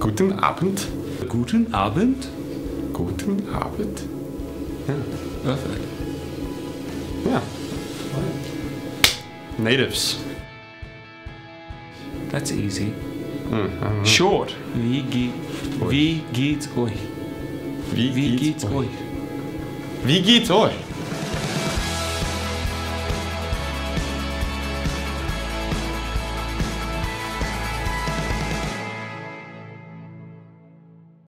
Guten Abend. Guten Abend. Guten Abend. Ja. Perfekt. Ja. Natives. That's easy. Mhm. Short. Wie, ge wie geht's euch? Wie, Wie geht's euch? Wie geht's euch?